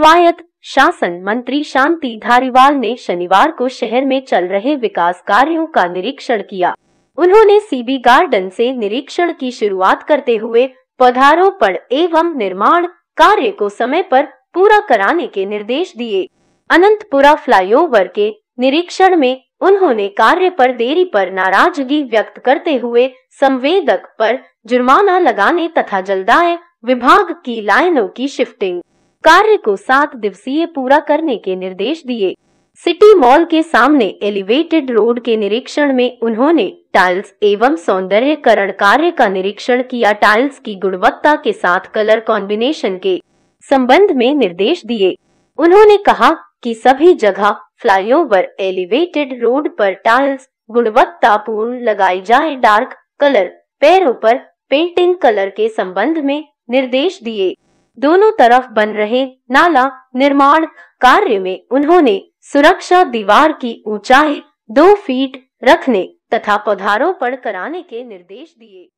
स्वायत्त शासन मंत्री शांति धारीवाल ने शनिवार को शहर में चल रहे विकास कार्यों का निरीक्षण किया। उन्होंने सीबी गार्डन से निरीक्षण की शुरुआत करते हुए पौधारोपण एवं निर्माण कार्य को समय पर पूरा कराने के निर्देश दिए। अनंतपुरा फ्लाईओवर के निरीक्षण में उन्होंने कार्य पर देरी पर नाराज़गी व्यक्त करते हुए संवेदक पर जुर्माना लगाने तथा जलदाय विभाग की लाइनों की शिफ्टिंग। कार्य को सात दिवसीय पूरा करने के निर्देश दिए। सिटी मॉल के सामने एलिवेटेड रोड के निरीक्षण में उन्होंने टाइल्स एवं सौंदर्यकरण कार्य का निरीक्षण किया। टाइल्स की गुणवत्ता के साथ कलर कॉम्बिनेशन के संबंध में निर्देश दिए। उन्होंने कहा कि सभी जगह फ्लाईओवर एलिवेटेड रोड पर टाइल्स गुणवत्तापूर्ण लगाई जाए। डार्क कलर पैरों पर पेंटिंग कलर के संबंध में निर्देश दिए। दोनों तरफ़ बन रहे नाला निर्माण कार्य में उन्होंने सुरक्षा दीवार की ऊंचाई दो फीट रखने तथा पौधारोपण कराने के निर्देश दिए।